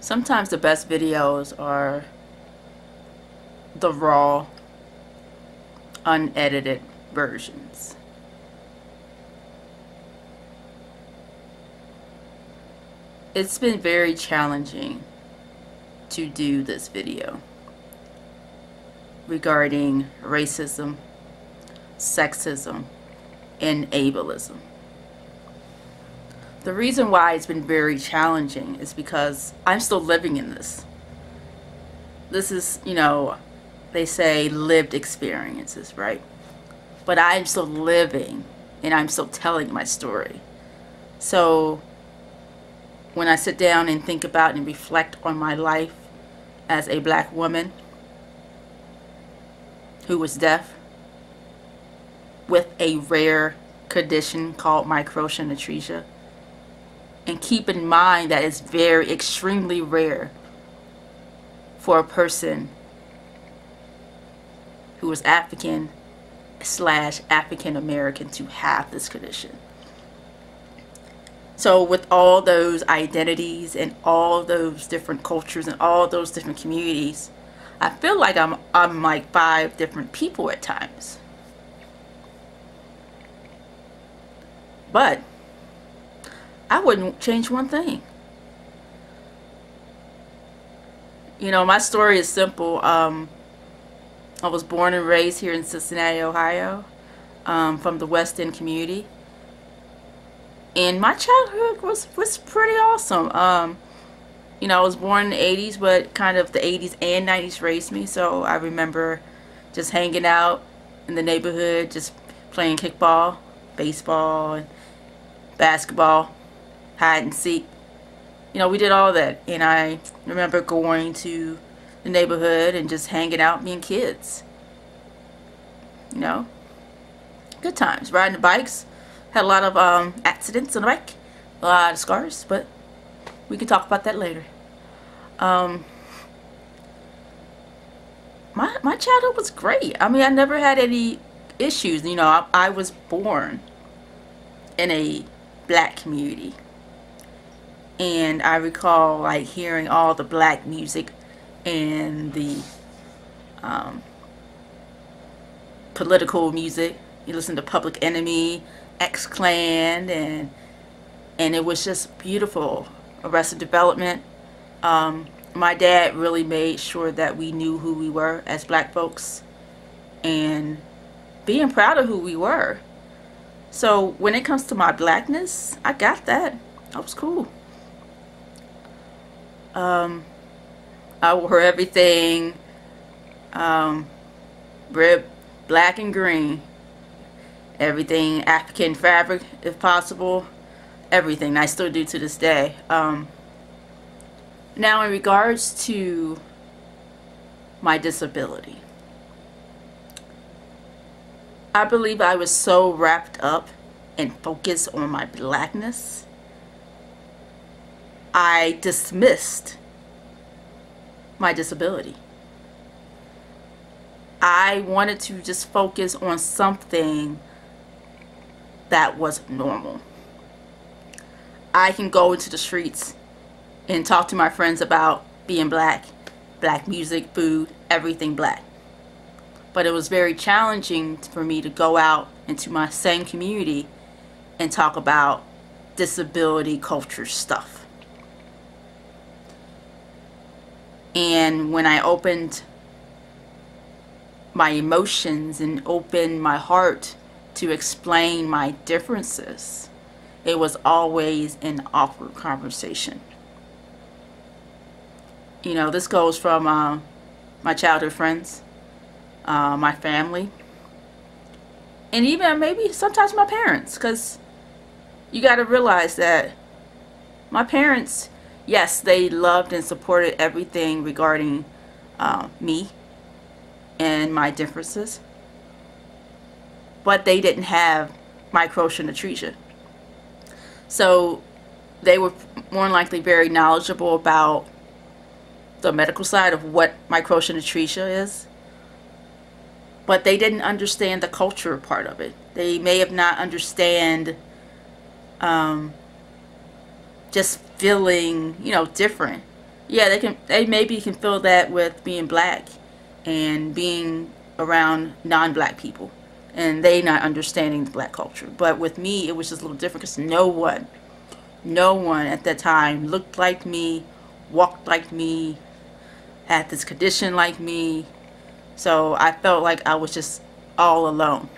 Sometimes the best videos are the raw, unedited versions. It's been very challenging to do this video regarding racism, sexism, and ableism. The reason why it's been very challenging is because I'm still living in this. This is, you know, they say lived experiences, right? But I'm still living and I'm still telling my story. So when I sit down and think about and reflect on my life as a black woman who was deaf with a rare condition called microtia atresia, and keep in mind that it's very extremely rare for a person who is African slash African American to have this condition. So with all those identities and all those different cultures and all those different communities, I feel like I'm I'm like five different people at times. But I wouldn't change one thing. You know, my story is simple. Um, I was born and raised here in Cincinnati, Ohio, um, from the West End community. And my childhood was, was pretty awesome. Um, you know, I was born in the 80s, but kind of the 80s and 90s raised me. So I remember just hanging out in the neighborhood, just playing kickball, baseball, and basketball hide and seek. You know, we did all that. And I remember going to the neighborhood and just hanging out, being kids. You know, good times. Riding the bikes. Had a lot of um, accidents on the bike. A lot of scars, but we can talk about that later. Um, my, my childhood was great. I mean, I never had any issues. You know, I, I was born in a black community and I recall like hearing all the black music and the um, political music. You listen to Public Enemy, X Clan, and and it was just beautiful. Arrested Development. Um, my dad really made sure that we knew who we were as black folks and being proud of who we were. So when it comes to my blackness, I got that. That was cool. Um, I wore everything um, red, black and green. Everything African fabric if possible. Everything. I still do to this day. Um, now in regards to my disability. I believe I was so wrapped up and focused on my blackness I dismissed my disability. I wanted to just focus on something that was normal. I can go into the streets and talk to my friends about being black, black music, food, everything black. But it was very challenging for me to go out into my same community and talk about disability culture stuff. And when I opened my emotions and opened my heart to explain my differences, it was always an awkward conversation. You know, this goes from uh, my childhood friends, uh, my family, and even maybe sometimes my parents, because you got to realize that my parents yes, they loved and supported everything regarding uh, me and my differences. But they didn't have microtia atresia. So they were more likely very knowledgeable about the medical side of what microtia atresia is. But they didn't understand the culture part of it. They may have not understand um, just feeling, you know, different. Yeah, they can. They maybe can feel that with being black and being around non-black people, and they not understanding the black culture. But with me, it was just a little different because no one, no one at that time looked like me, walked like me, had this condition like me. So I felt like I was just all alone.